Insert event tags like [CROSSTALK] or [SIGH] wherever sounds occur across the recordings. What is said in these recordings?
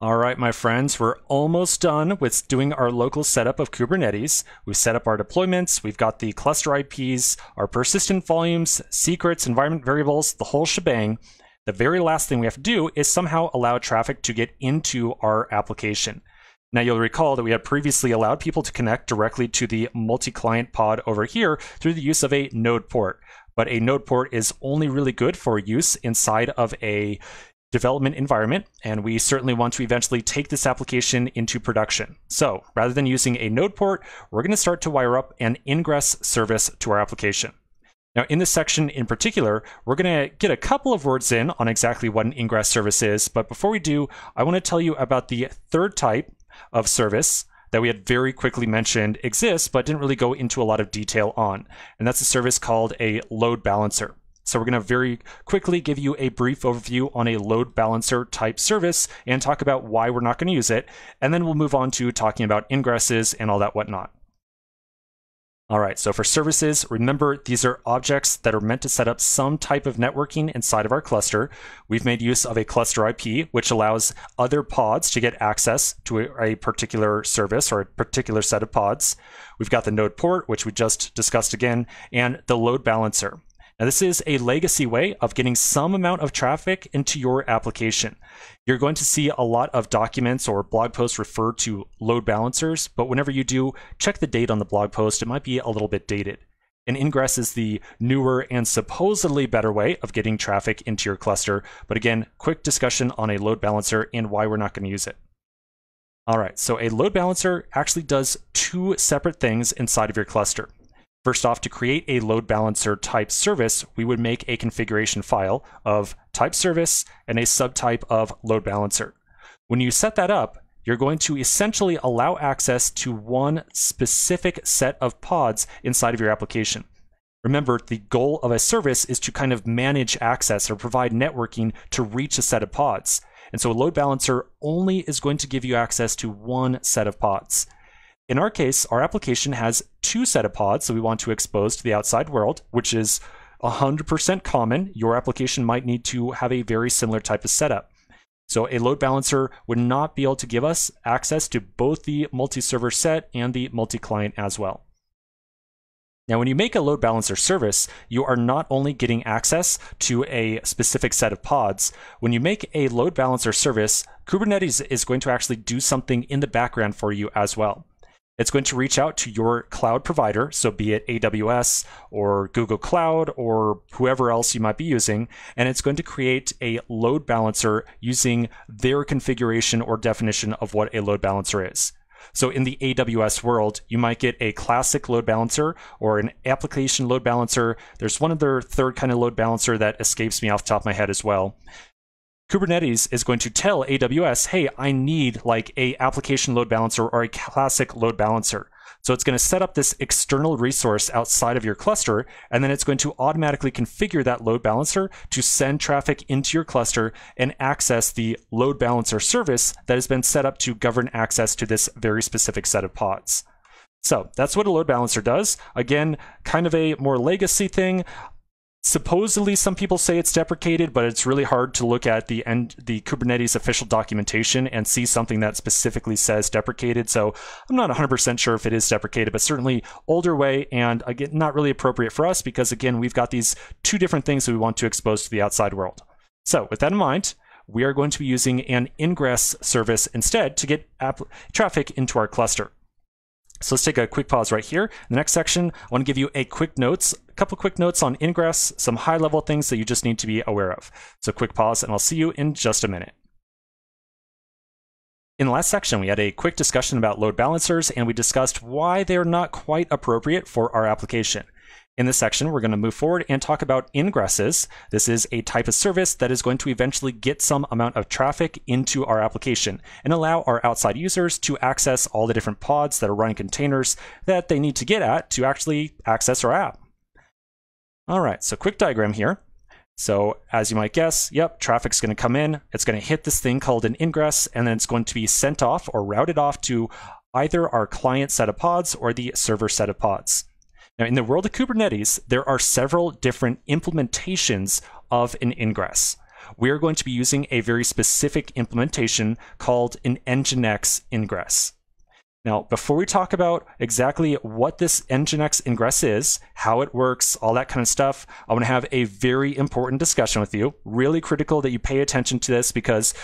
All right, my friends, we're almost done with doing our local setup of Kubernetes. We've set up our deployments, we've got the cluster IPs, our persistent volumes, secrets, environment variables, the whole shebang. The very last thing we have to do is somehow allow traffic to get into our application. Now, you'll recall that we had previously allowed people to connect directly to the multi client pod over here through the use of a node port. But a node port is only really good for use inside of a development environment, and we certainly want to eventually take this application into production. So rather than using a node port, we're going to start to wire up an ingress service to our application. Now, in this section in particular, we're going to get a couple of words in on exactly what an ingress service is. But before we do, I want to tell you about the third type of service that we had very quickly mentioned exists, but didn't really go into a lot of detail on. And that's a service called a load balancer. So we're going to very quickly give you a brief overview on a load balancer type service and talk about why we're not going to use it. And then we'll move on to talking about ingresses and all that whatnot. All right, so for services, remember these are objects that are meant to set up some type of networking inside of our cluster. We've made use of a cluster IP, which allows other pods to get access to a, particular service or a particular set of pods. We've got the node port, which we just discussed again, and the load balancer. Now, this is a legacy way of getting some amount of traffic into your application. You're going to see a lot of documents or blog posts refer to load balancers, but whenever you do, check the date on the blog post. It might be a little bit dated. And ingress is the newer and supposedly better way of getting traffic into your cluster. But again, quick discussion on a load balancer and why we're not going to use it. All right, so a load balancer actually does two separate things inside of your cluster. First off, to create a load balancer type service, we would make a configuration file of type service and a subtype of load balancer. When you set that up, you're going to essentially allow access to one specific set of pods inside of your application. Remember, the goal of a service is to kind of manage access or provide networking to reach a set of pods. And so a load balancer only is going to give you access to one set of pods. In our case, our application has two set of pods that we want to expose to the outside world, which is 100% common. Your application might need to have a very similar type of setup. So a load balancer would not be able to give us access to both the multi-server set and the multi-client as well. Now, when you make a load balancer service, you are not only getting access to a specific set of pods. When you make a load balancer service, Kubernetes is going to actually do something in the background for you as well. It's going to reach out to your cloud provider, so be it AWS or Google Cloud or whoever else you might be using, and it's going to create a load balancer using their configuration or definition of what a load balancer is. So in the AWS world, you might get a classic load balancer or an application load balancer. There's one other third kind of load balancer that escapes me off the top of my head as well. Kubernetes is going to tell AWS, hey, I need like a application load balancer or a classic load balancer. So it's going to set up this external resource outside of your cluster, and then it's going to automatically configure that load balancer to send traffic into your cluster and access the load balancer service that has been set up to govern access to this very specific set of pods. So that's what a load balancer does. Again, kind of a more legacy thing supposedly some people say it's deprecated but it's really hard to look at the end the kubernetes official documentation and see something that specifically says deprecated. So i'm not 100% sure if it is deprecated but certainly older way and again not really appropriate for us because again we've got these two different things that we want to expose to the outside world. So with that in mind we are going to be using an ingress service instead to get traffic into our cluster so let's take a quick pause right here. In the next section, I want to give you a quick notes, a couple quick notes on ingress, some high level things that you just need to be aware of. So quick pause and I'll see you in just a minute. In the last section, we had a quick discussion about load balancers and we discussed why they're not quite appropriate for our application. In this section, we're going to move forward and talk about ingresses. This is a type of service that is going to eventually get some amount of traffic into our application and allow our outside users to access all the different pods that are running containers that they need to get at to actually access our app. All right, so quick diagram here. So as you might guess, yep, traffic's going to come in. It's going to hit this thing called an ingress, and then it's going to be sent off or routed off to either our client set of pods or the server set of pods. Now, in the world of Kubernetes, there are several different implementations of an ingress. we're going to be using a very specific implementation called an Nginx ingress. Now, before we talk about exactly what this Nginx ingress is, how it works, all that kind of stuff, I want to have a very important discussion with you. Really critical that you pay attention to this because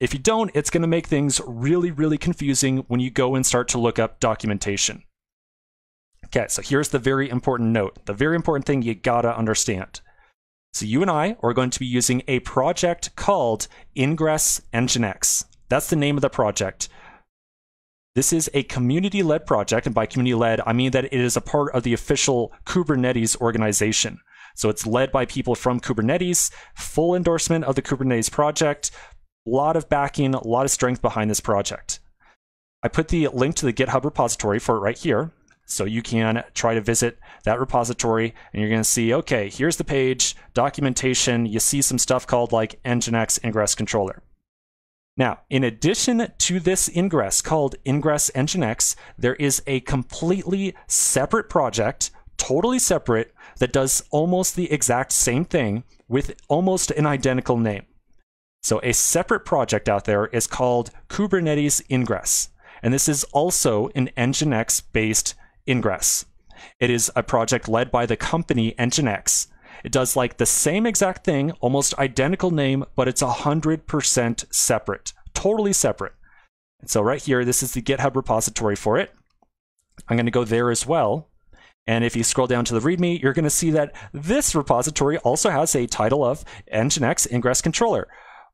if you don't, it's going to make things really, really confusing when you go and start to look up documentation. Okay, so here's the very important note, the very important thing you gotta understand. So you and I are going to be using a project called Ingress Nginx. That's the name of the project. This is a community led project, and by community led, I mean that it is a part of the official Kubernetes organization. So it's led by people from Kubernetes, full endorsement of the Kubernetes project, a lot of backing, a lot of strength behind this project. I put the link to the GitHub repository for it right here. So you can try to visit that repository and you're going to see, okay, here's the page, documentation. You see some stuff called like Nginx ingress controller. Now, in addition to this ingress called Ingress Nginx, there is a completely separate project, totally separate, that does almost the exact same thing with almost an identical name. So a separate project out there is called Kubernetes Ingress. And this is also an Nginx based ingress. It is a project led by the company Nginx, it does like the same exact thing, almost identical name, but it's 100% separate, totally separate. And so right here, this is the GitHub repository for it. I'm going to go there as well. And if you scroll down to the README, you're going to see that this repository also has a title of Nginx Ingress Controller.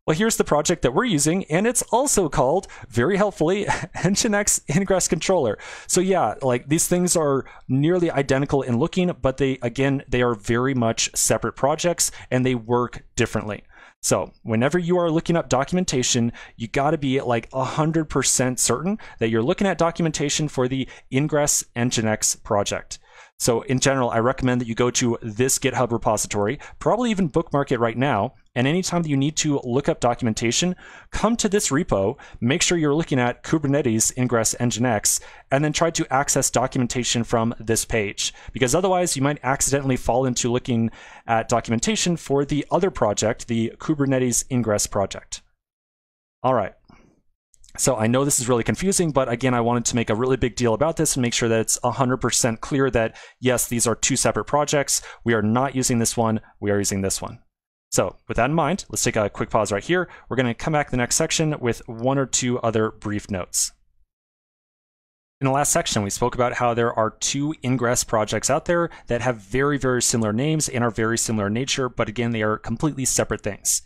Well, here's the project that we're using, and it's also called, very helpfully, [LAUGHS] Nginx Ingress Controller. So yeah, like these things are nearly identical in looking, but they, again, they are very much separate projects and they work differently. So whenever you are looking up documentation, you got to be like 100% certain that you're looking at documentation for the Ingress Nginx project. So in general, I recommend that you go to this GitHub repository, probably even bookmark it right now. And anytime that you need to look up documentation, come to this repo, make sure you're looking at Kubernetes Ingress Nginx, and then try to access documentation from this page. Because otherwise, you might accidentally fall into looking at documentation for the other project, the Kubernetes Ingress project. All right. So I know this is really confusing, but again, I wanted to make a really big deal about this and make sure that it's 100% clear that yes, these are two separate projects. We are not using this one, we are using this one. So with that in mind, let's take a quick pause right here. We're going to come back to the next section with one or two other brief notes. In the last section, we spoke about how there are two ingress projects out there that have very, very similar names and are very similar in nature, but again, they are completely separate things.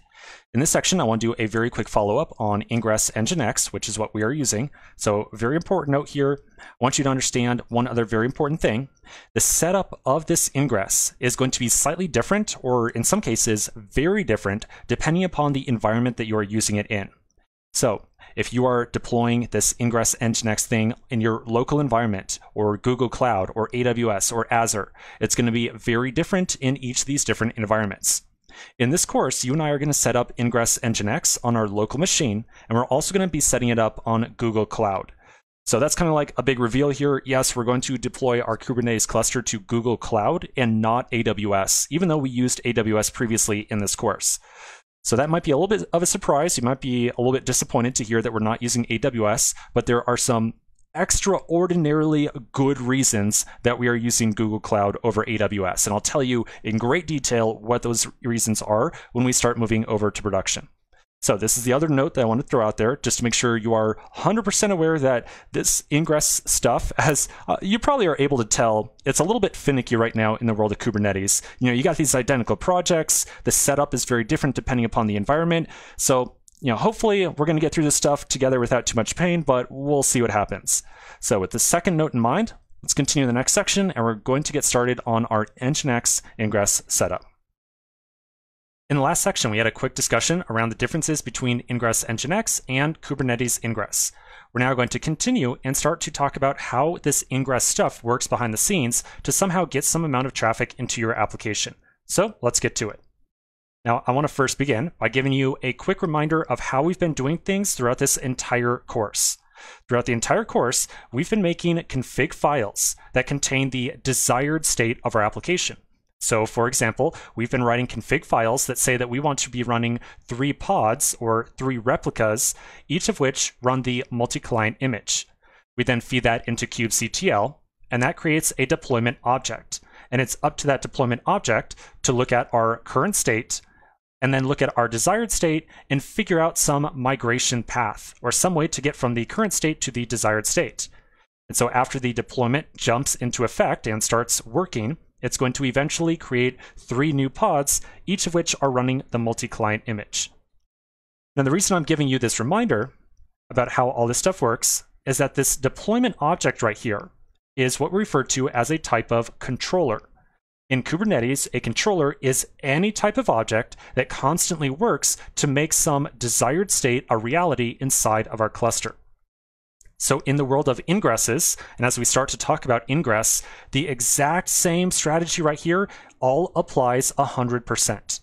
In this section, I want to do a very quick follow-up on Ingress Nginx, which is what we are using. So very important note here, I want you to understand one other very important thing. The setup of this ingress is going to be slightly different, or in some cases, very different, depending upon the environment that you are using it in. So if you are deploying this Ingress Nginx thing in your local environment, or Google Cloud, or AWS, or Azure, it's going to be very different in each of these different environments. In this course, you and I are going to set up Ingress Nginx on our local machine, and we're also going to be setting it up on Google Cloud. So that's kind of like a big reveal here. Yes, we're going to deploy our Kubernetes cluster to Google Cloud and not AWS, even though we used AWS previously in this course. So that might be a little bit of a surprise. You might be a little bit disappointed to hear that we're not using AWS, but there are some extraordinarily good reasons that we are using Google Cloud over AWS. And I'll tell you in great detail what those reasons are when we start moving over to production. So this is the other note that I want to throw out there, just to make sure you are 100% aware that this ingress stuff, [LAUGHS] as uh, you probably are able to tell, it's a little bit finicky right now in the world of Kubernetes. You know, you got these identical projects. The setup is very different depending upon the environment. So you know, hopefully we're going to get through this stuff together without too much pain, but we'll see what happens. So with the second note in mind, let's continue the next section and we're going to get started on our Nginx ingress setup. In the last section, we had a quick discussion around the differences between Ingress Nginx and Kubernetes Ingress. We're now going to continue and start to talk about how this ingress stuff works behind the scenes to somehow get some amount of traffic into your application. So let's get to it. Now, I want to first begin by giving you a quick reminder of how we've been doing things throughout this entire course. Throughout the entire course, we've been making config files that contain the desired state of our application. So for example, we've been writing config files that say that we want to be running three pods or three replicas, each of which run the multi-client image. We then feed that into kubectl, and that creates a deployment object. And it's up to that deployment object to look at our current state, and then look at our desired state and figure out some migration path, or some way to get from the current state to the desired state. And so after the deployment jumps into effect and starts working, it's going to eventually create three new pods, each of which are running the multi-client image. Now, the reason I'm giving you this reminder about how all this stuff works is that this deployment object right here is what we refer to as a type of controller. In Kubernetes, a controller is any type of object that constantly works to make some desired state a reality inside of our cluster. So in the world of ingresses, and as we start to talk about ingress, the exact same strategy right here all applies 100%.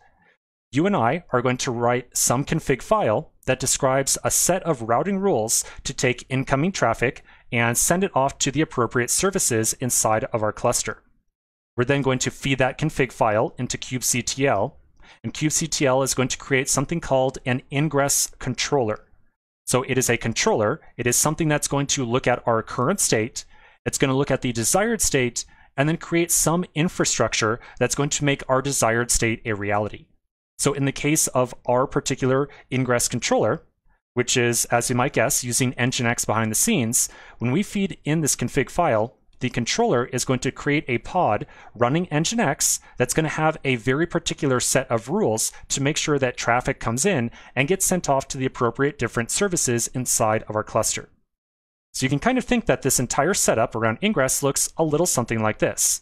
You and I are going to write some config file that describes a set of routing rules to take incoming traffic and send it off to the appropriate services inside of our cluster. We're then going to feed that config file into kubectl, and kubectl is going to create something called an ingress controller. So it is a controller. It is something that's going to look at our current state. It's going to look at the desired state and then create some infrastructure that's going to make our desired state a reality. So in the case of our particular ingress controller, which is, as you might guess, using Nginx behind the scenes, when we feed in this config file, the controller is going to create a pod running Nginx that's going to have a very particular set of rules to make sure that traffic comes in and gets sent off to the appropriate different services inside of our cluster. So you can kind of think that this entire setup around ingress looks a little something like this.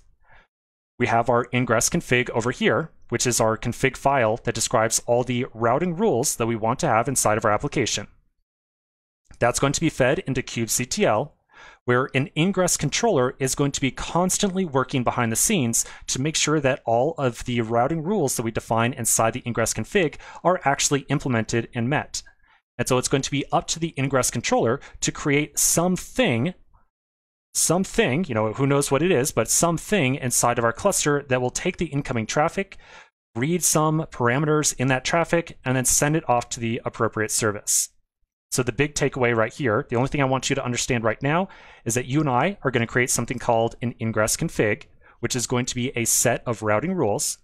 We have our ingress config over here, which is our config file that describes all the routing rules that we want to have inside of our application. That's going to be fed into kubectl, where an ingress controller is going to be constantly working behind the scenes to make sure that all of the routing rules that we define inside the ingress config are actually implemented and met. And so it's going to be up to the ingress controller to create something, something, you know, who knows what it is, but something inside of our cluster that will take the incoming traffic, read some parameters in that traffic, and then send it off to the appropriate service. So the big takeaway right here, the only thing I want you to understand right now is that you and I are going to create something called an ingress config, which is going to be a set of routing rules.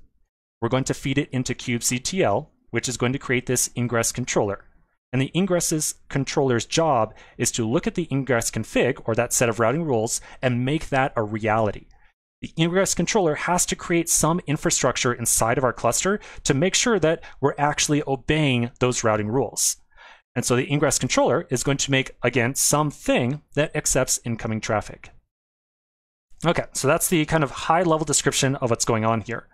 We're going to feed it into kubectl, which is going to create this ingress controller. And the ingress controller's job is to look at the ingress config, or that set of routing rules, and make that a reality. The ingress controller has to create some infrastructure inside of our cluster to make sure that we're actually obeying those routing rules. And so the ingress controller is going to make, again, something that accepts incoming traffic. Okay, so that's the kind of high level description of what's going on here.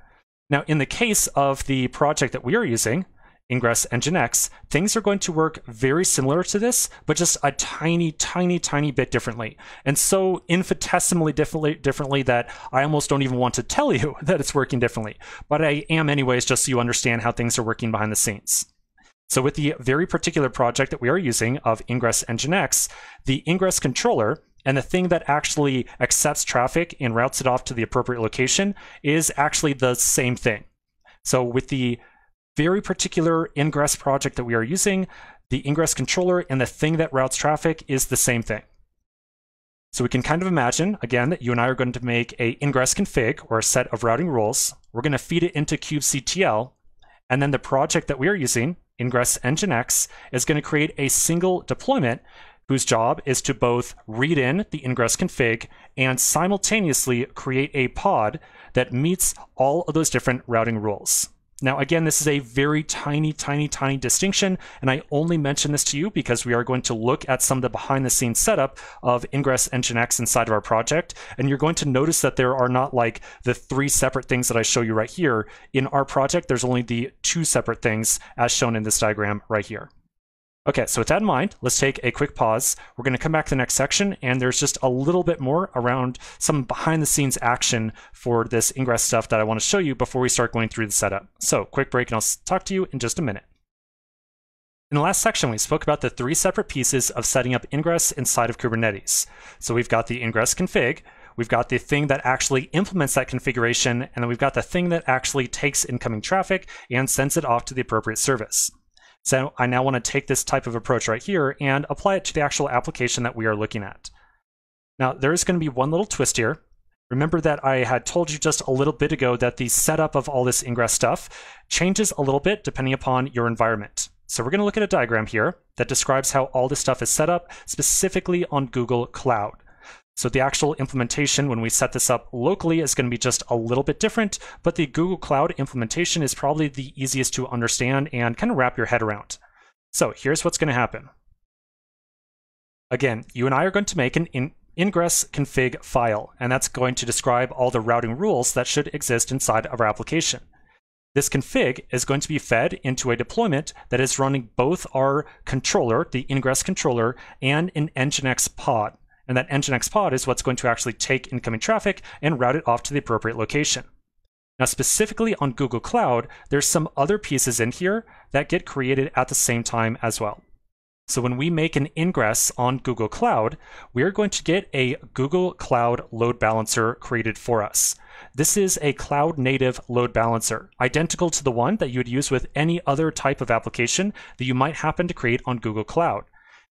Now, in the case of the project that we are using, Ingress Nginx, things are going to work very similar to this, but just a tiny, tiny, tiny bit differently. And so infinitesimally differently, differently that I almost don't even want to tell you [LAUGHS] that it's working differently. But I am anyways, just so you understand how things are working behind the scenes. So with the very particular project that we are using of Ingress Nginx, the Ingress controller and the thing that actually accepts traffic and routes it off to the appropriate location is actually the same thing. So with the very particular Ingress project that we are using, the Ingress controller and the thing that routes traffic is the same thing. So we can kind of imagine, again, that you and I are going to make a ingress config or a set of routing rules. We're going to feed it into kubectl, and then the project that we are using Ingress Nginx is going to create a single deployment whose job is to both read in the ingress config and simultaneously create a pod that meets all of those different routing rules. Now, again, this is a very tiny, tiny, tiny distinction, and I only mention this to you because we are going to look at some of the behind the scenes setup of Ingress Nginx inside of our project, and you're going to notice that there are not like the three separate things that I show you right here. In our project, there's only the two separate things as shown in this diagram right here. Okay, so with that in mind, let's take a quick pause. We're going to come back to the next section, and there's just a little bit more around some behind the scenes action for this ingress stuff that I want to show you before we start going through the setup. So quick break, and I'll talk to you in just a minute. In the last section, we spoke about the three separate pieces of setting up ingress inside of Kubernetes. So we've got the ingress config, we've got the thing that actually implements that configuration, and then we've got the thing that actually takes incoming traffic and sends it off to the appropriate service. So I now want to take this type of approach right here and apply it to the actual application that we are looking at. Now, there is going to be one little twist here. Remember that I had told you just a little bit ago that the setup of all this ingress stuff changes a little bit depending upon your environment. So we're going to look at a diagram here that describes how all this stuff is set up specifically on Google Cloud. So the actual implementation when we set this up locally is going to be just a little bit different, but the Google Cloud implementation is probably the easiest to understand and kind of wrap your head around. So here's what's going to happen. Again, you and I are going to make an in ingress config file, and that's going to describe all the routing rules that should exist inside of our application. This config is going to be fed into a deployment that is running both our controller, the ingress controller, and an Nginx pod. And that Nginx pod is what's going to actually take incoming traffic and route it off to the appropriate location. Now, specifically on Google Cloud, there's some other pieces in here that get created at the same time as well. So when we make an ingress on Google Cloud, we're going to get a Google Cloud load balancer created for us. This is a cloud native load balancer, identical to the one that you would use with any other type of application that you might happen to create on Google Cloud.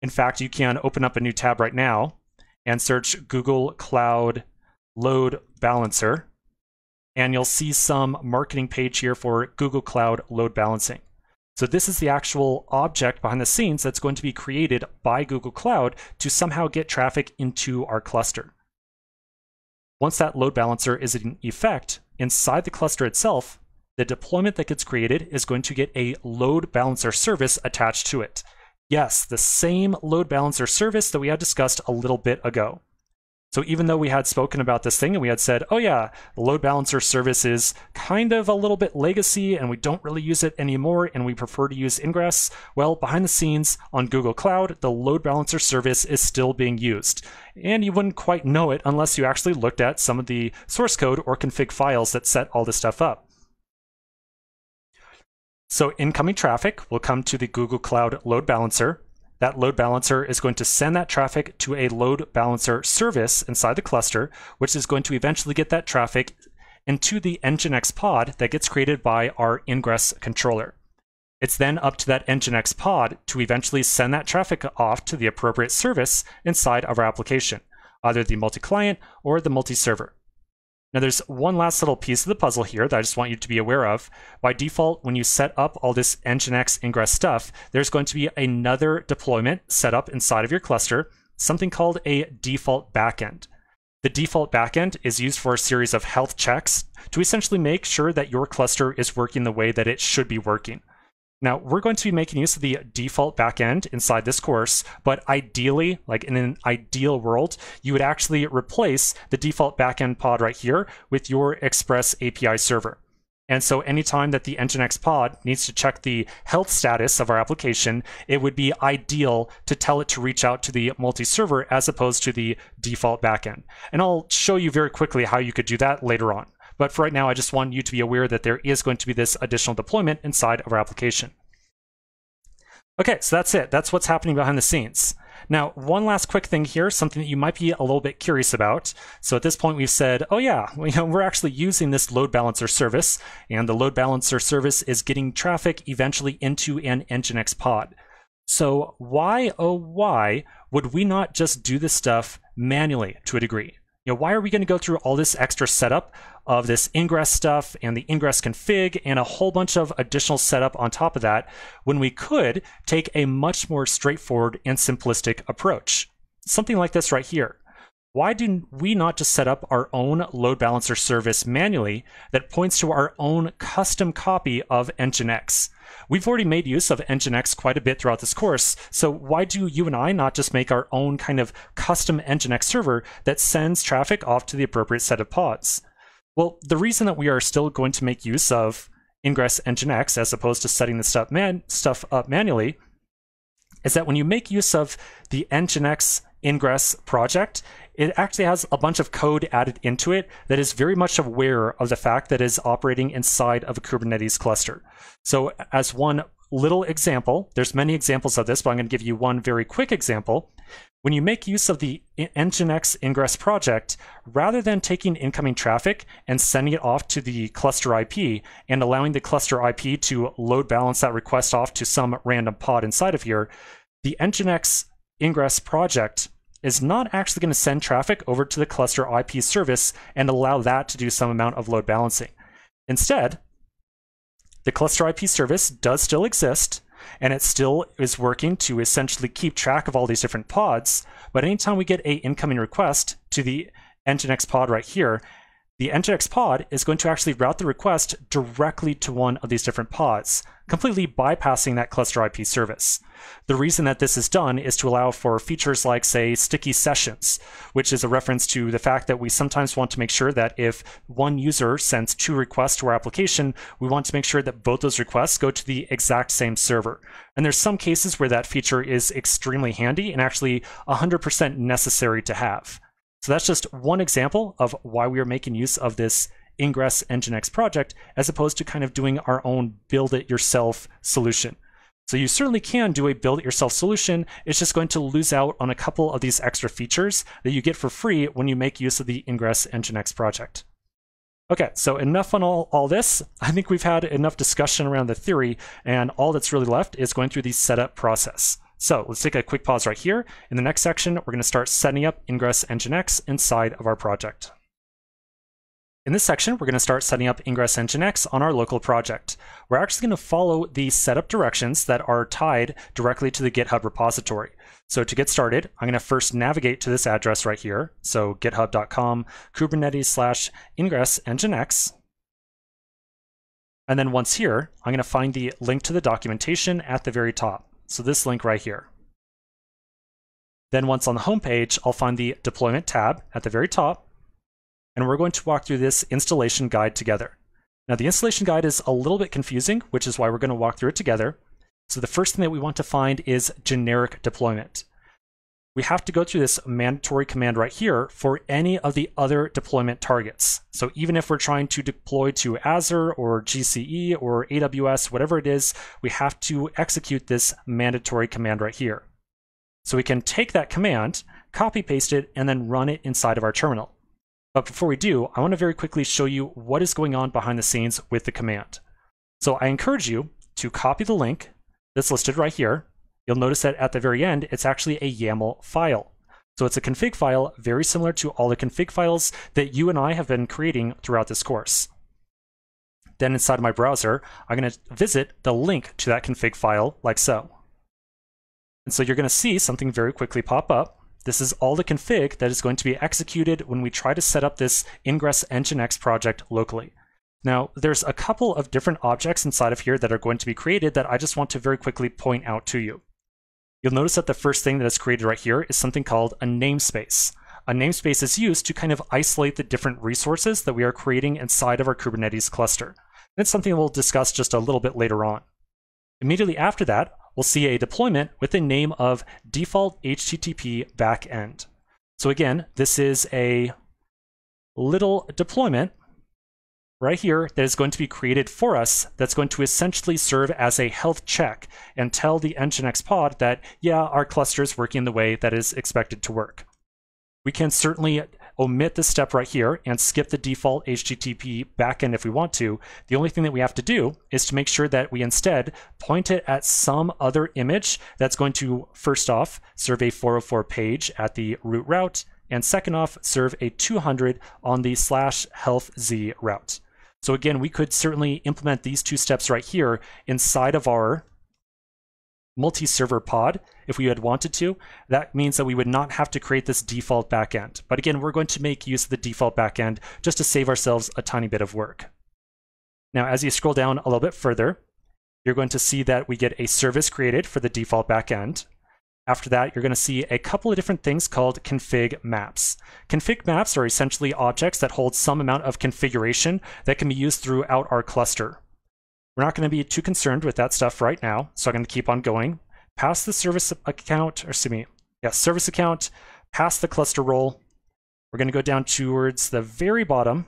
In fact, you can open up a new tab right now and search Google Cloud Load Balancer, and you'll see some marketing page here for Google Cloud Load Balancing. So this is the actual object behind the scenes that's going to be created by Google Cloud to somehow get traffic into our cluster. Once that load balancer is in effect, inside the cluster itself, the deployment that gets created is going to get a load balancer service attached to it. Yes, the same load balancer service that we had discussed a little bit ago. So even though we had spoken about this thing and we had said, oh yeah, the load balancer service is kind of a little bit legacy and we don't really use it anymore and we prefer to use Ingress, well, behind the scenes on Google Cloud, the load balancer service is still being used. And you wouldn't quite know it unless you actually looked at some of the source code or config files that set all this stuff up. So incoming traffic will come to the Google Cloud load balancer that load balancer is going to send that traffic to a load balancer service inside the cluster, which is going to eventually get that traffic into the Nginx pod that gets created by our ingress controller. It's then up to that Nginx pod to eventually send that traffic off to the appropriate service inside of our application, either the multi-client or the multi-server. Now there's one last little piece of the puzzle here that I just want you to be aware of. By default, when you set up all this Nginx ingress stuff, there's going to be another deployment set up inside of your cluster, something called a default backend. The default backend is used for a series of health checks to essentially make sure that your cluster is working the way that it should be working. Now, we're going to be making use of the default backend inside this course, but ideally, like in an ideal world, you would actually replace the default backend pod right here with your Express API server. And so anytime that the Nginx pod needs to check the health status of our application, it would be ideal to tell it to reach out to the multi-server as opposed to the default backend. And I'll show you very quickly how you could do that later on. But for right now, I just want you to be aware that there is going to be this additional deployment inside of our application. Okay, so that's it. That's what's happening behind the scenes. Now, one last quick thing here, something that you might be a little bit curious about. So at this point, we've said, oh yeah, [LAUGHS] you know, we're actually using this load balancer service, and the load balancer service is getting traffic eventually into an Nginx pod. So why, oh why, would we not just do this stuff manually to a degree? You know, why are we going to go through all this extra setup of this ingress stuff and the ingress config and a whole bunch of additional setup on top of that when we could take a much more straightforward and simplistic approach? Something like this right here. Why do we not just set up our own load balancer service manually that points to our own custom copy of Nginx? We've already made use of Nginx quite a bit throughout this course, so why do you and I not just make our own kind of custom Nginx server that sends traffic off to the appropriate set of pods? Well, the reason that we are still going to make use of ingress Nginx as opposed to setting the stuff, man- stuff up manually is that when you make use of the Nginx ingress project, it actually has a bunch of code added into it that is very much aware of the fact that it is operating inside of a Kubernetes cluster. So as one little example, there's many examples of this, but I'm going to give you one very quick example. When you make use of the Nginx ingress project, rather than taking incoming traffic and sending it off to the cluster IP and allowing the cluster IP to load balance that request off to some random pod inside of here, the Nginx ingress project is not actually going to send traffic over to the cluster IP service and allow that to do some amount of load balancing. Instead, the cluster IP service does still exist, and it still is working to essentially keep track of all these different pods. But anytime we get a incoming request to the Nginx pod right here, the Nginx pod is going to actually route the request directly to one of these different pods, completely bypassing that cluster IP service. The reason that this is done is to allow for features like, say, sticky sessions, which is a reference to the fact that we sometimes want to make sure that if one user sends two requests to our application, we want to make sure that both those requests go to the exact same server. And there's some cases where that feature is extremely handy and actually 100% necessary to have. So that's just one example of why we are making use of this Ingress Nginx project as opposed to kind of doing our own build it yourself solution. So you certainly can do a build it yourself solution. It's just going to lose out on a couple of these extra features that you get for free when you make use of the Ingress Nginx project. Okay, so enough on all, all this. I think we've had enough discussion around the theory, and all that's really left is going through the setup process. So let's take a quick pause right here. In the next section, we're going to start setting up Ingress Nginx inside of our project. In this section, we're going to start setting up Ingress Nginx on our local project. We're actually going to follow the setup directions that are tied directly to the GitHub repository. So to get started, I'm going to first navigate to this address right here. So github.com kubernetes slash ingress nginx. And then once here, I'm going to find the link to the documentation at the very top. So this link right here. Then once on the home page, I'll find the deployment tab at the very top and we're going to walk through this installation guide together. Now, the installation guide is a little bit confusing, which is why we're going to walk through it together. So the first thing that we want to find is generic deployment. We have to go through this mandatory command right here for any of the other deployment targets. So even if we're trying to deploy to Azure or GCE or AWS, whatever it is, we have to execute this mandatory command right here. So we can take that command, copy paste it, and then run it inside of our terminal. But before we do, I want to very quickly show you what is going on behind the scenes with the command. So I encourage you to copy the link that's listed right here. You'll notice that at the very end, it's actually a YAML file. So it's a config file very similar to all the config files that you and I have been creating throughout this course. Then inside my browser, I'm going to visit the link to that config file like so. And so you're going to see something very quickly pop up. This is all the config that is going to be executed when we try to set up this Ingress Nginx project locally. Now, there's a couple of different objects inside of here that are going to be created that I just want to very quickly point out to you. You'll notice that the first thing that is created right here is something called a namespace. A namespace is used to kind of isolate the different resources that we are creating inside of our Kubernetes cluster. It's something we'll discuss just a little bit later on. Immediately after that, we'll see a deployment with the name of default HTTP backend. So again, this is a little deployment right here that is going to be created for us that's going to essentially serve as a health check and tell the Nginx pod that, yeah, our cluster is working the way that is expected to work. We can certainly omit this step right here and skip the default HTTP backend if we want to. The only thing that we have to do is to make sure that we instead point it at some other image that's going to, first off, serve a 404 page at the root route, and second off, serve a 200 on the slash health Z route. So again, we could certainly implement these two steps right here inside of our multi-server pod if we had wanted to. That means that we would not have to create this default backend. But again, we're going to make use of the default backend just to save ourselves a tiny bit of work. Now, as you scroll down a little bit further, you're going to see that we get a service created for the default backend. After that, you're going to see a couple of different things called config maps. Config maps are essentially objects that hold some amount of configuration that can be used throughout our cluster. We're not going to be too concerned with that stuff right now, so I'm going to keep on going. Pass the service account, or excuse me, yeah, service account, pass the cluster role. We're going to go down towards the very bottom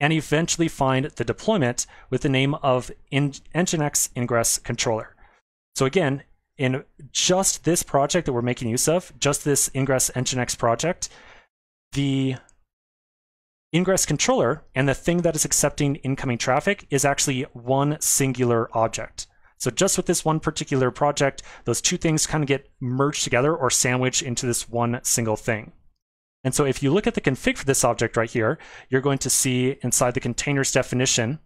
and eventually find the deployment with the name of Nginx Ingress Controller. So again, in just this project that we're making use of, just this Ingress Nginx project, the ingress controller and the thing that is accepting incoming traffic is actually one singular object. So just with this one particular project, those two things kind of get merged together or sandwiched into this one single thing. And so if you look at the config for this object right here, you're going to see inside the containers definition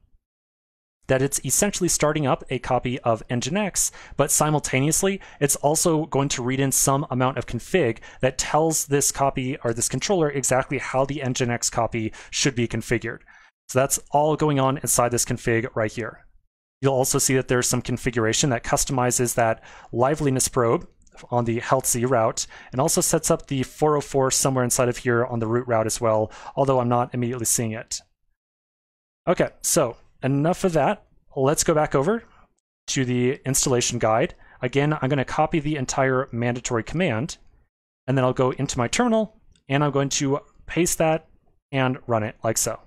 that it's essentially starting up a copy of Nginx, but simultaneously, it's also going to read in some amount of config that tells this copy or this controller exactly how the Nginx copy should be configured. So that's all going on inside this config right here. You'll also see that there's some configuration that customizes that liveliness probe on the healthz route and also sets up the 404 somewhere inside of here on the root route as well, although I'm not immediately seeing it. Okay, so enough of that. Let's go back over to the installation guide. Again, I'm going to copy the entire mandatory command, and then I'll go into my terminal, and I'm going to paste that and run it like so.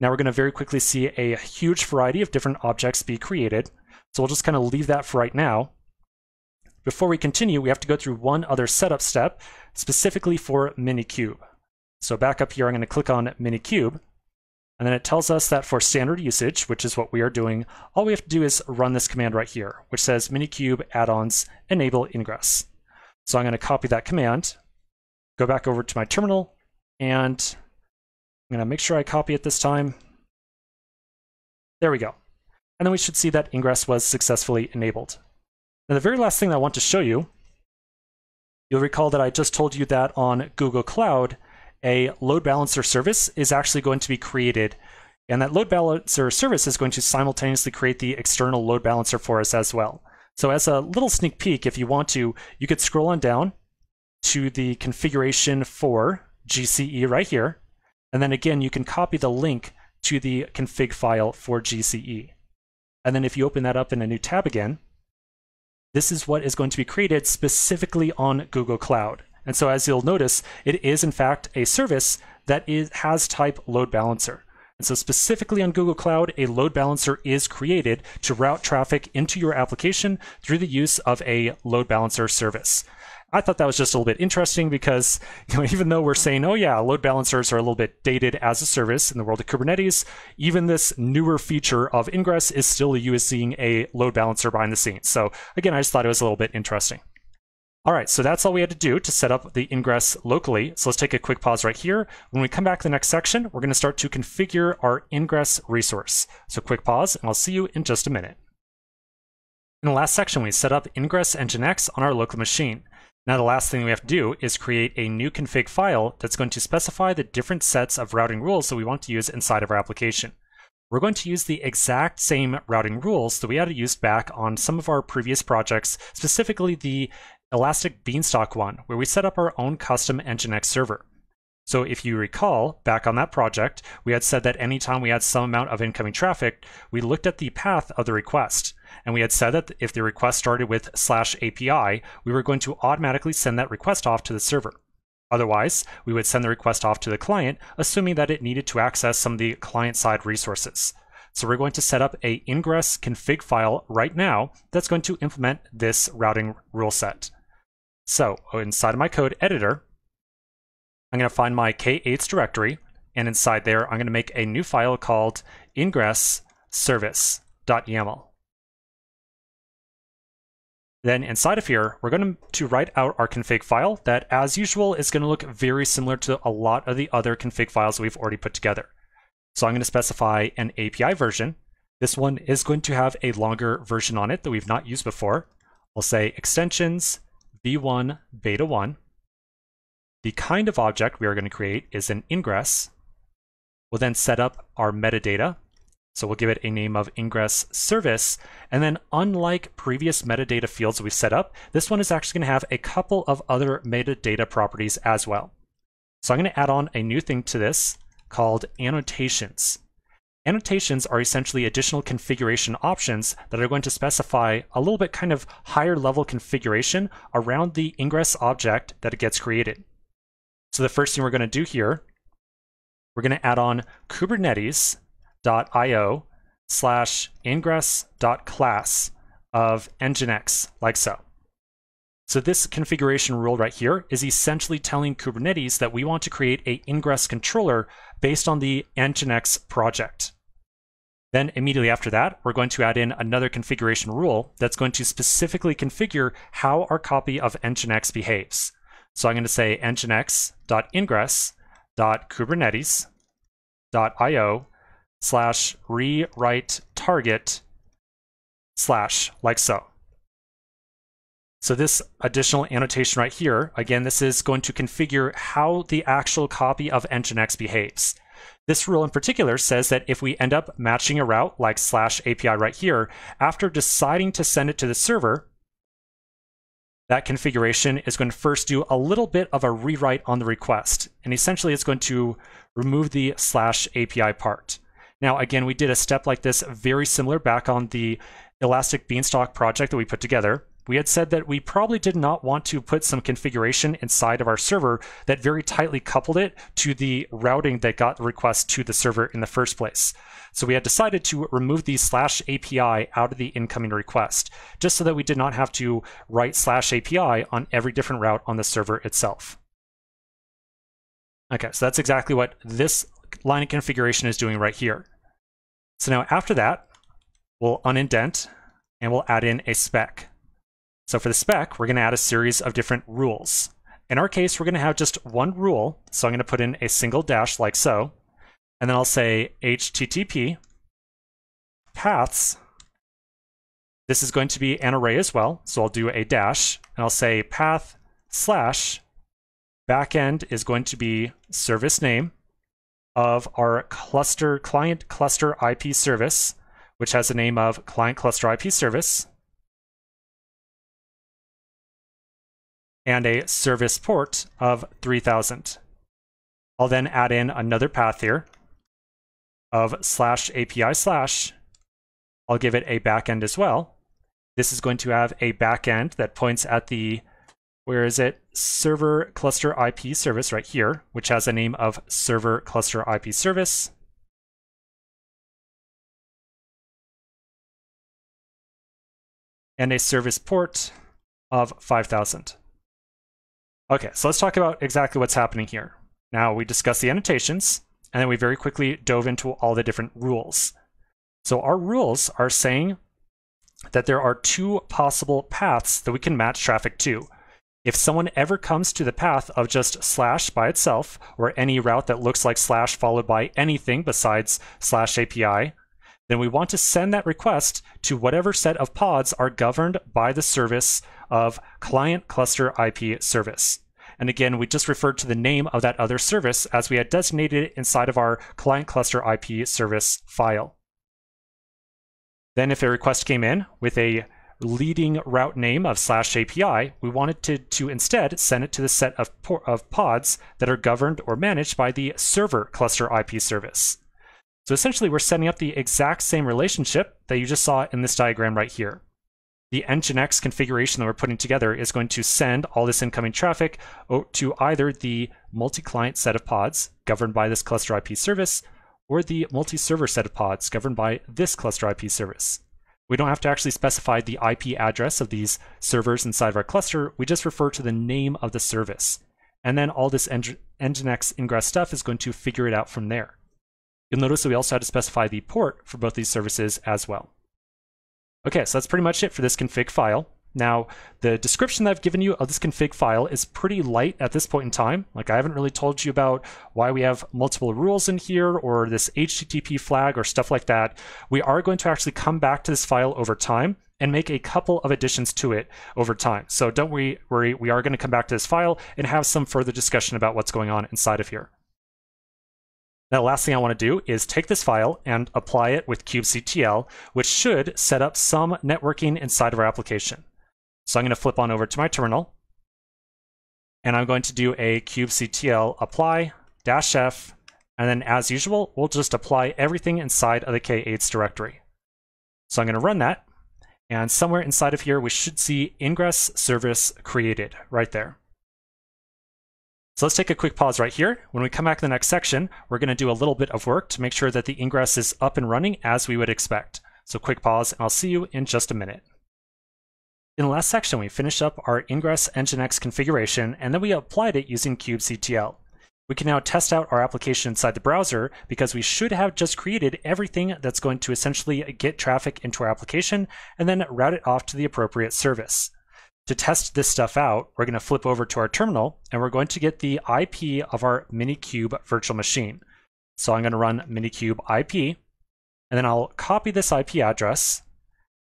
Now we're going to very quickly see a huge variety of different objects be created. So we'll just kind of leave that for right now. Before we continue, we have to go through one other setup step, specifically for Minikube. So back up here, I'm going to click on Minikube. And then it tells us that for standard usage, which is what we are doing, all we have to do is run this command right here, which says minikube add-ons enable ingress. So I'm going to copy that command, go back over to my terminal, and I'm going to make sure I copy it this time. There we go. And then we should see that ingress was successfully enabled. Now the very last thing I want to show you, you'll recall that I just told you that on Google Cloud, a load balancer service is actually going to be created. And that load balancer service is going to simultaneously create the external load balancer for us as well. So as a little sneak peek, if you want to, you could scroll on down to the configuration for GCE right here. And then again, you can copy the link to the config file for GCE. And then if you open that up in a new tab again, this is what is going to be created specifically on Google Cloud. And so as you'll notice, it is in fact a service that is, has type load balancer. And so specifically on Google Cloud, a load balancer is created to route traffic into your application through the use of a load balancer service. I thought that was just a little bit interesting because you know, even though we're saying, oh yeah, load balancers are a little bit dated as a service in the world of Kubernetes, even this newer feature of Ingress is still using a load balancer behind the scenes. So again, I just thought it was a little bit interesting. All right, so that's all we had to do to set up the ingress locally. So let's take a quick pause right here. When we come back to the next section, we're going to start to configure our ingress resource. So quick pause, and I'll see you in just a minute. In the last section, we set up ingress nginx on our local machine. Now the last thing we have to do is create a new config file that's going to specify the different sets of routing rules that we want to use inside of our application. We're going to use the exact same routing rules that we had used back on some of our previous projects, specifically the Elastic Beanstalk one, where we set up our own custom Nginx server. So if you recall, back on that project, we had said that anytime we had some amount of incoming traffic, we looked at the path of the request. And we had said that if the request started with slash API, we were going to automatically send that request off to the server. Otherwise, we would send the request off to the client, assuming that it needed to access some of the client-side resources. So we're going to set up a ingress config file right now that's going to implement this routing rule set. So inside of my code editor, I'm going to find my K8s directory, and inside there, I'm going to make a new file called ingress service.yaml. Then inside of here, we're going to write out our config file that, as usual, is going to look very similar to a lot of the other config files we've already put together. So I'm going to specify an API version. This one is going to have a longer version on it that we've not used before. We'll say extensions v1 beta 1. The kind of object we are going to create is an ingress. We'll then set up our metadata. So we'll give it a name of ingress service. And then unlike previous metadata fields we set up, this one is actually going to have a couple of other metadata properties as well. So I'm going to add on a new thing to this called annotations. Annotations are essentially additional configuration options that are going to specify a little bit kind of higher level configuration around the ingress object that it gets created. So the first thing we're going to do here, we're going to add on kubernetes.io slash ingress.class of nginx, like so. So this configuration rule right here is essentially telling Kubernetes that we want to create a ingress controller based on the Nginx project. Then immediately after that, we're going to add in another configuration rule that's going to specifically configure how our copy of Nginx behaves. So I'm going to say nginx.ingress.kubernetes.io slash rewrite target slash like so. So this additional annotation right here, again, this is going to configure how the actual copy of Nginx behaves. This rule in particular says that if we end up matching a route like slash API right here, after deciding to send it to the server, that configuration is going to first do a little bit of a rewrite on the request. And essentially it's going to remove the slash API part. Now, again, we did a step like this very similar back on the Elastic Beanstalk project that we put together we had said that we probably did not want to put some configuration inside of our server that very tightly coupled it to the routing that got the request to the server in the first place. So we had decided to remove the slash API out of the incoming request, just so that we did not have to write slash API on every different route on the server itself. Okay, so that's exactly what this line of configuration is doing right here. So now after that, we'll unindent and we'll add in a spec. So for the spec, we're going to add a series of different rules. In our case, we're going to have just one rule. So I'm going to put in a single dash like so. And then I'll say HTTP paths. This is going to be an array as well. So I'll do a dash and I'll say path slash backend is going to be service name of our cluster client cluster IP service, which has the name of client cluster IP service. and a service port of 3000. I'll then add in another path here of slash API slash. I'll give it a backend as well. This is going to have a backend that points at the, where is it, server cluster IP service right here, which has a name of server cluster IP service. And a service port of 5000. Okay, so let's talk about exactly what's happening here. Now, we discussed the annotations, and then we very quickly dove into all the different rules. So our rules are saying that there are two possible paths that we can match traffic to. If someone ever comes to the path of just slash by itself, or any route that looks like slash followed by anything besides slash API, then we want to send that request to whatever set of pods are governed by the service of client cluster IP service. And again, we just referred to the name of that other service as we had designated it inside of our client cluster IP service file. Then if a request came in with a leading route name of slash API, we wanted to, to instead send it to the set of, of pods that are governed or managed by the server cluster IP service. So essentially, we're setting up the exact same relationship that you just saw in this diagram right here the Nginx configuration that we're putting together is going to send all this incoming traffic to either the multi-client set of pods governed by this cluster IP service or the multi-server set of pods governed by this cluster IP service. We don't have to actually specify the IP address of these servers inside of our cluster. We just refer to the name of the service. And then all this Nginx ingress stuff is going to figure it out from there. You'll notice that we also had to specify the port for both these services as well. Okay, so that's pretty much it for this config file. Now, the description that I've given you of this config file is pretty light at this point in time. Like, I haven't really told you about why we have multiple rules in here or this HTTP flag or stuff like that. We are going to actually come back to this file over time and make a couple of additions to it over time. So don't worry, we are going to come back to this file and have some further discussion about what's going on inside of here. Now, the last thing I want to do is take this file and apply it with kubectl, which should set up some networking inside of our application. So I'm going to flip on over to my terminal, and I'm going to do a kubectl apply dash f, and then as usual, we'll just apply everything inside of the K8s directory. So I'm going to run that, and somewhere inside of here, we should see ingress service created right there. So let's take a quick pause right here. When we come back to the next section, we're going to do a little bit of work to make sure that the ingress is up and running as we would expect. So quick pause, and I'll see you in just a minute. In the last section, we finished up our Ingress Nginx configuration, and then we applied it using kubectl. We can now test out our application inside the browser because we should have just created everything that's going to essentially get traffic into our application and then route it off to the appropriate service. To test this stuff out, we're going to flip over to our terminal and we're going to get the IP of our Minikube virtual machine. So I'm going to run Minikube IP, and then I'll copy this IP address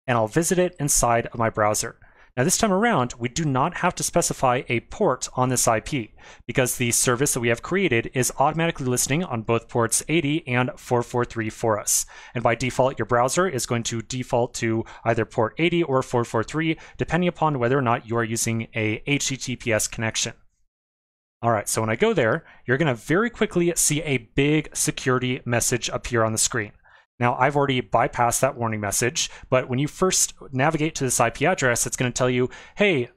and I'll visit it inside of my browser. Now this time around, we do not have to specify a port on this IP because the service that we have created is automatically listening on both ports 80 and 443 for us. And by default, your browser is going to default to either port 80 or 443, depending upon whether or not you are using a HTTPS connection. All right, so when I go there, you're going to very quickly see a big security message appear on the screen. Now, I've already bypassed that warning message, but when you first navigate to this IP address, it's going to tell you, hey,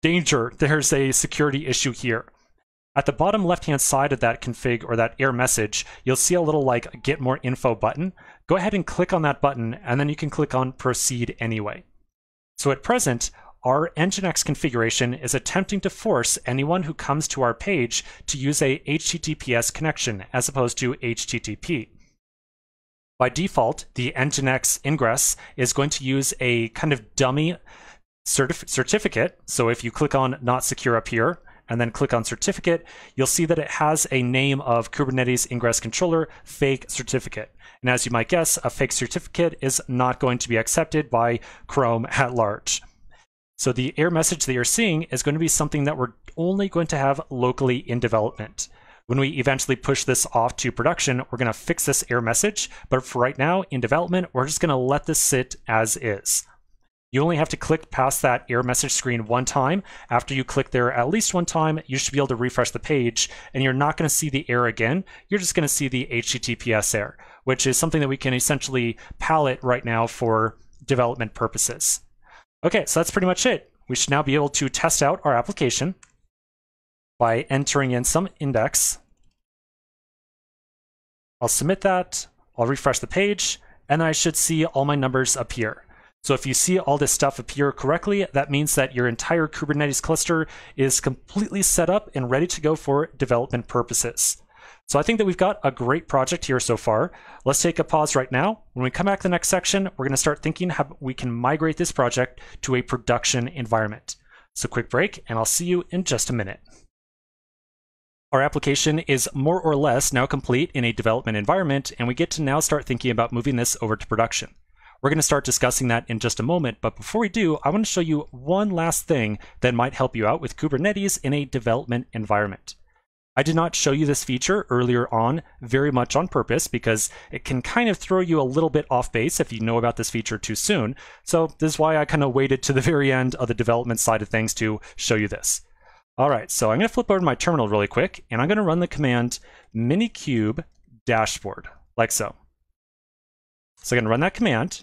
danger, there's a security issue here. At the bottom left-hand side of that config or that error message, you'll see a little like get more info button. Go ahead and click on that button, and then you can click on proceed anyway. So at present, our Nginx configuration is attempting to force anyone who comes to our page to use a HTTPS connection as opposed to HTTP. By default, the Nginx ingress is going to use a kind of dummy certif certificate. So if you click on not secure up here, and then click on certificate, you'll see that it has a name of Kubernetes ingress controller fake certificate. And as you might guess, a fake certificate is not going to be accepted by Chrome at large. So the error message that you're seeing is going to be something that we're only going to have locally in development. When we eventually push this off to production, we're going to fix this error message. But for right now, in development, we're just going to let this sit as is. You only have to click past that error message screen one time. After you click there at least one time, you should be able to refresh the page and you're not going to see the error again. You're just going to see the HTTPS error, which is something that we can essentially palette right now for development purposes. Okay, so that's pretty much it. We should now be able to test out our application by entering in some index. I'll submit that, I'll refresh the page, and I should see all my numbers appear. So if you see all this stuff appear correctly, that means that your entire Kubernetes cluster is completely set up and ready to go for development purposes. So I think that we've got a great project here so far. Let's take a pause right now. When we come back to the next section, we're going to start thinking how we can migrate this project to a production environment. So quick break, and I'll see you in just a minute. Our application is more or less now complete in a development environment, and we get to now start thinking about moving this over to production. We're going to start discussing that in just a moment, but before we do, I want to show you one last thing that might help you out with Kubernetes in a development environment. I did not show you this feature earlier on very much on purpose because it can kind of throw you a little bit off base if you know about this feature too soon. So this is why I kind of waited to the very end of the development side of things to show you this. All right, so I'm going to flip over to my terminal really quick, and I'm going to run the command minikube dashboard, like so. So I'm going to run that command,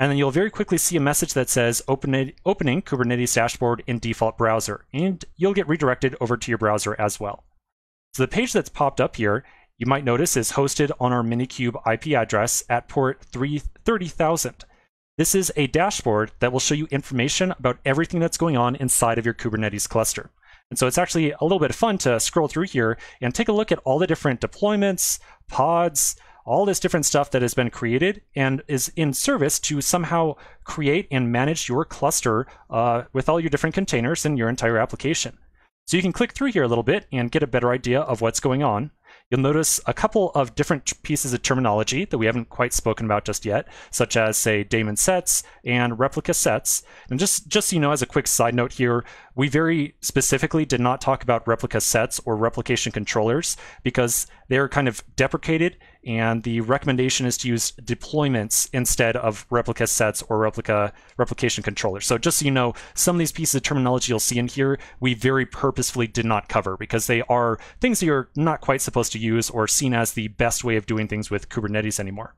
and then you'll very quickly see a message that says open opening Kubernetes dashboard in default browser, and you'll get redirected over to your browser as well. So the page that's popped up here, you might notice is hosted on our Minikube IP address at port 300,000. This is a dashboard that will show you information about everything that's going on inside of your Kubernetes cluster. And so it's actually a little bit fun to scroll through here and take a look at all the different deployments, pods, all this different stuff that has been created and is in service to somehow create and manage your cluster uh, with all your different containers and your entire application. So you can click through here a little bit and get a better idea of what's going on. You'll notice a couple of different pieces of terminology that we haven't quite spoken about just yet, such as, say, daemon sets and replica sets. And just, just so you know, as a quick side note here, we very specifically did not talk about replica sets or replication controllers because they're kind of deprecated and the recommendation is to use deployments instead of replica sets or replica replication controllers. So just so you know, some of these pieces of terminology you'll see in here, we very purposefully did not cover because they are things that you're not quite supposed to use or seen as the best way of doing things with Kubernetes anymore.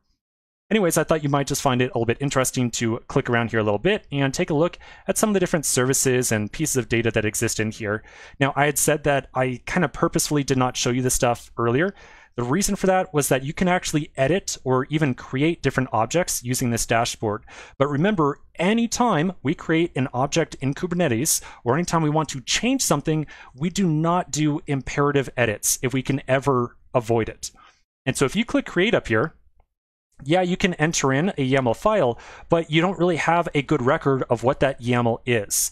Anyways, I thought you might just find it a little bit interesting to click around here a little bit and take a look at some of the different services and pieces of data that exist in here. Now, I had said that I kind of purposefully did not show you this stuff earlier The reason for that was that you can actually edit or even create different objects using this dashboard. But remember, anytime we create an object in Kubernetes or anytime we want to change something, we do not do imperative edits if we can ever avoid it. And so if you click create up here, yeah, you can enter in a YAML file, but you don't really have a good record of what that YAML is.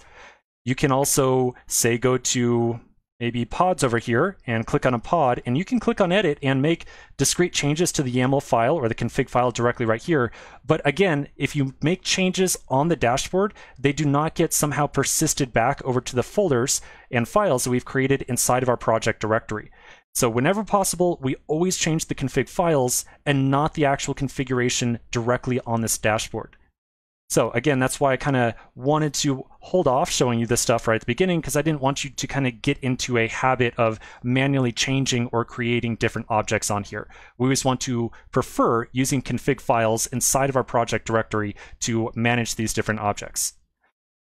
You can also say go to maybe pods over here and click on a pod and you can click on edit and make discrete changes to the YAML file or the config file directly right here. But again, if you make changes on the dashboard, they do not get somehow persisted back over to the folders and files that we've created inside of our project directory. So whenever possible, we always change the config files and not the actual configuration directly on this dashboard. So again, that's why I kind of wanted to hold off showing you this stuff right at the beginning because I didn't want you to kind of get into a habit of manually changing or creating different objects on here. We always want to prefer using config files inside of our project directory to manage these different objects.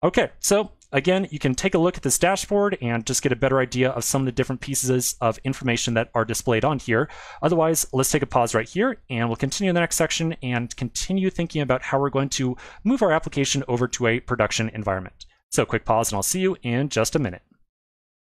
Okay, so again, you can take a look at this dashboard and just get a better idea of some of the different pieces of information that are displayed on here. Otherwise, let's take a pause right here and we'll continue in the next section and continue thinking about how we're going to move our application over to a production environment. So quick pause and I'll see you in just a minute.